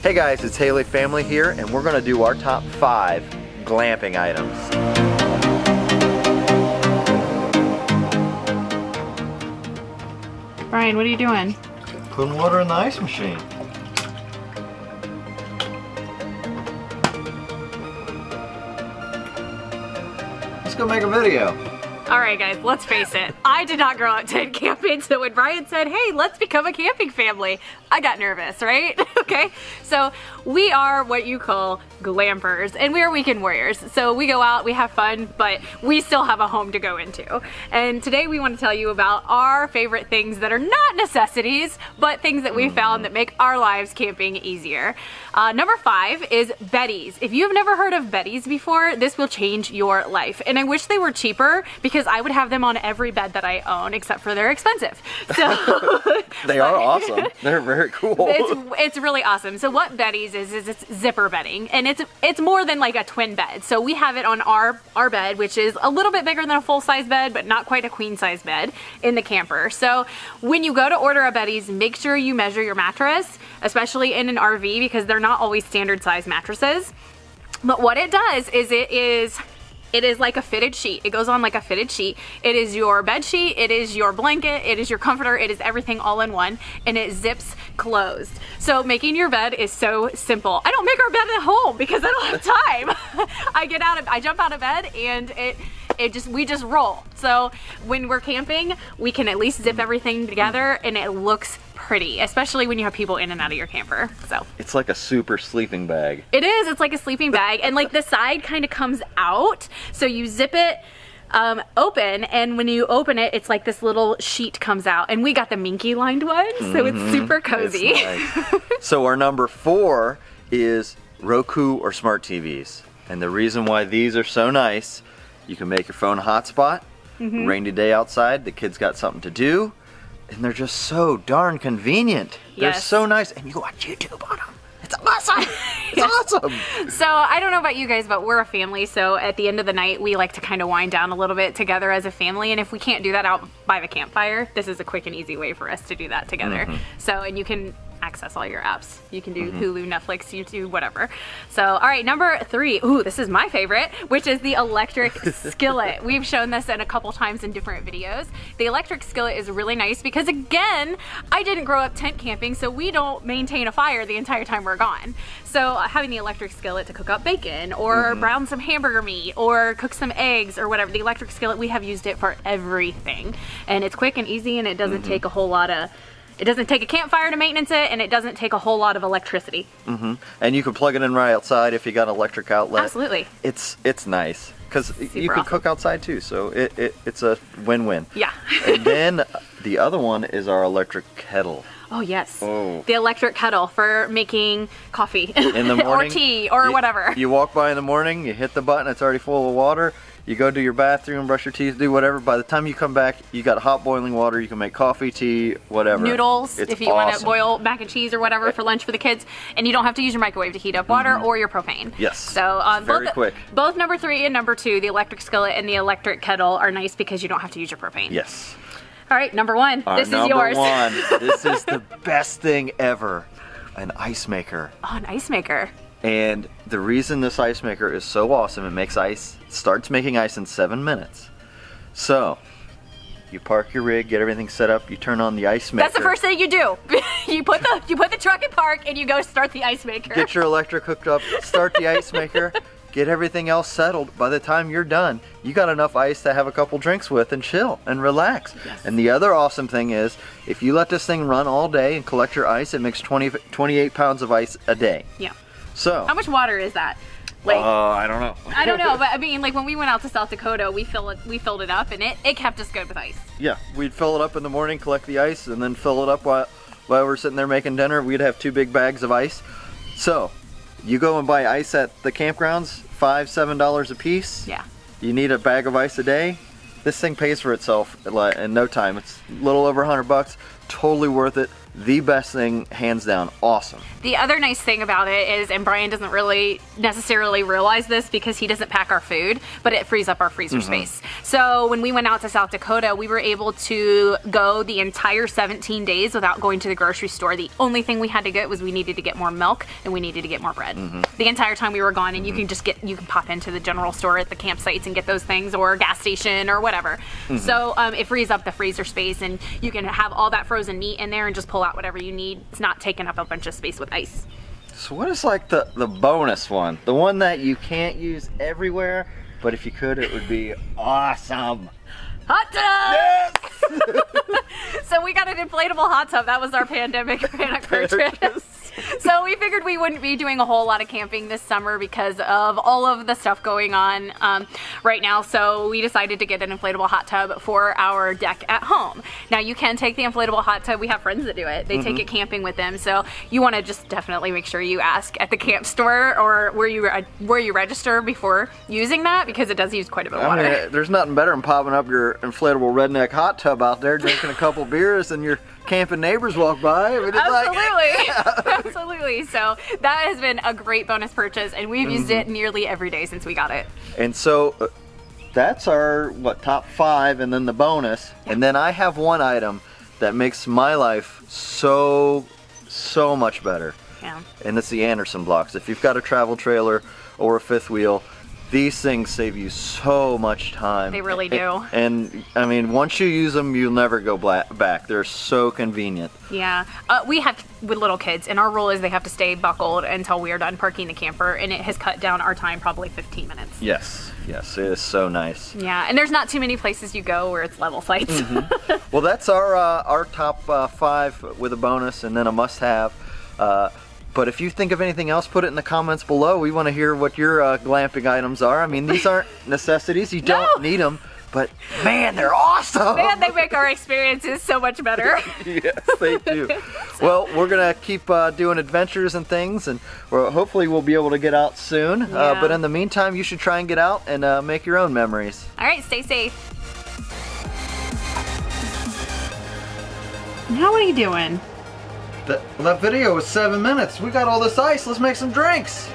Hey guys, it's Haley Family here, and we're gonna do our top five glamping items. Brian, what are you doing? Putting water in the ice machine. Let's go make a video. All right, guys, let's face it. I did not grow up tent camping, so when Brian said, hey, let's become a camping family, I got nervous, right? okay, so we are what you call glampers, and we are weekend warriors. So we go out, we have fun, but we still have a home to go into. And today we want to tell you about our favorite things that are not necessities, but things that we found that make our lives camping easier. Uh, number five is Beddy's. If you've never heard of Beddy's before, this will change your life. And I wish they were cheaper because I would have them on every bed that I own, except for they're expensive. So They are awesome. They're very cool. it's, it's really awesome. So what Beddy's is is it's zipper bedding, and it's it's more than like a twin bed. So we have it on our our bed, which is a little bit bigger than a full size bed, but not quite a queen size bed in the camper. So when you go to order a Beddy's, make sure you measure your mattress, especially in an RV because they're not always standard size mattresses. But what it does is it is it is like a fitted sheet. It goes on like a fitted sheet. It is your bed sheet, it is your blanket, it is your comforter, it is everything all in one, and it zips closed. So making your bed is so simple. I don't make our bed at home because I don't have time. I get out of, I jump out of bed and it, it just, we just roll. So when we're camping, we can at least zip everything together and it looks pretty, especially when you have people in and out of your camper. So It's like a super sleeping bag. it is. It's like a sleeping bag, and like the side kind of comes out, so you zip it um, open, and when you open it, it's like this little sheet comes out, and we got the minky lined one, so it's super cozy. It's nice. so our number four is Roku or smart TVs. And the reason why these are so nice, you can make your phone a hotspot, Mm-hmm. rainy day outside, the kids got something to do, and they're just so darn convenient. They're Yes. so nice, and you can watch YouTube on them. It's awesome. It's awesome. So I don't know about you guys, but we're a family. So at the end of the night, we like to kind of wind down a little bit together as a family. And if we can't do that out by the campfire, this is a quick and easy way for us to do that together. Mm-hmm. So and you can access all your apps. You can do mm-hmm. Hulu, Netflix, YouTube, whatever. So all right, number three. Ooh, this is my favorite, which is the electric skillet. We've shown this in a couple times in different videos. The electric skillet is really nice because again, I didn't grow up tent camping, so we don't maintain a fire the entire time we're gone. So uh, having the electric skillet to cook up bacon or mm-hmm. brown some hamburger meat or cook some eggs or whatever, the electric skillet, we have used it for everything. And it's quick and easy and it doesn't mm-hmm. take a whole lot of, it doesn't take a campfire to maintenance it and it doesn't take a whole lot of electricity. Mm -hmm. And you can plug it in right outside if you got an electric outlet. Absolutely. It's it's nice because you can awesome. cook outside too, so it, it it's a win-win. Yeah. and then the other one is our electric kettle. Oh yes. Oh. The electric kettle for making coffee In the morning, or tea or you- whatever. You walk by in the morning, you hit the button, it's already full of water. You go to your bathroom, brush your teeth, do whatever. By the time you come back, you got hot boiling water. You can make coffee, tea, whatever. Noodles, It's if you want to boil mac and cheese or whatever for lunch for the kids, and you don't have to use your microwave to heat up water or your propane. Yes. So um, Very both, quick. Both number three and number two, the electric skillet and the electric kettle, are nice because you don't have to use your propane. Yes. All right, number one. Our this is number yours. one. this is the best thing ever. An ice maker. Oh, an ice maker. And the reason this ice maker is so awesome, it makes ice, starts making ice in seven minutes. So, you park your rig, get everything set up, you turn on the ice maker. That's the first thing you do. you put the you put the truck in park and you go start the ice maker. Get your electric hooked up, start the ice maker, get everything else settled. By the time you're done, you got enough ice to have a couple drinks with and chill and relax. And the other awesome thing is, if you let this thing run all day and collect your ice, it makes 20, 28 pounds of ice a day. yeah. So, How much water is that? Like uh, I don't know. I don't know, but I mean, like when we went out to South Dakota, we fill it, we filled it up, and it, it kept us good with ice. Yeah, we'd fill it up in the morning, collect the ice, and then fill it up while, while we're sitting there making dinner. We'd have two big bags of ice. So, you go and buy ice at the campgrounds, five, seven dollars a piece. Yeah. You need a bag of ice a day. This thing pays for itself in no time. It's a little over 100 bucks. Totally worth it. The best thing, hands down. Awesome. The other nice thing about it is, and Brian doesn't really necessarily realize this because he doesn't pack our food, but it frees up our freezer mm-hmm. space. So when we went out to South Dakota, we were able to go the entire 17 days without going to the grocery store. The only thing we had to get was we needed to get more milk and we needed to get more bread. Mm-hmm. The entire time we were gone, and you mm-hmm. can just get, you can pop into the general store at the campsites and get those things or gas station or whatever. So um, it frees up the freezer space and you can have all that frozen meat in there and just pull out whatever you need. It's not taking up a bunch of space with ice. So what is like the, the bonus one? The one that you can't use everywhere, but if you could, it would be awesome. Hot tub! so we got an inflatable hot tub. That was our pandemic panic purchase. So we figured we wouldn't be doing a whole lot of camping this summer because of all of the stuff going on um, right now. So we decided to get an inflatable hot tub for our deck at home. Now you can take the inflatable hot tub. We have friends that do it. They take it camping with them. So you want to just definitely make sure you ask at the camp store or where you uh, where you register before using that because it does use quite a bit of I water. mean, there's nothing better than popping up your inflatable redneck hot tub out there, drinking a couple beers, and your camping neighbors walk by. I mean, it's like, Absolutely. Absolutely. So that has been a great bonus purchase, and we've used Mm-hmm. it nearly every day since we got it. And so uh, that's our what top five, and then the bonus. And then I have one item that makes my life so so much better, Yeah. and it's the Anderson blocks. If you've got a travel trailer or a fifth wheel. These things save you so much time. They really do. And, I mean, once you use them, you'll never go back. They're so convenient. Yeah. Uh, we have with little kids, and our rule is they have to stay buckled until we are done parking the camper, and it has cut down our time probably 15 minutes. Yes, yes, it is so nice. Yeah, and there's not too many places you go where it's level sites. Mm-hmm. Well, that's our uh, our top uh, five with a bonus, and then a must-have. Uh, but if you think of anything else, put it in the comments below. We want to hear what your uh, glamping items are. I mean, these aren't necessities; you don't No. need them. But man, they're awesome. Man, they make our experiences so much better. yes, they do. Well, we're gonna keep uh, doing adventures and things, and we're, hopefully we'll be able to get out soon. Uh, Yeah. but in the meantime, you should try and get out and uh, make your own memories. All right, stay safe. Now what are you doing? That, that video was seven minutes. We got all this ice. Let's make some drinks.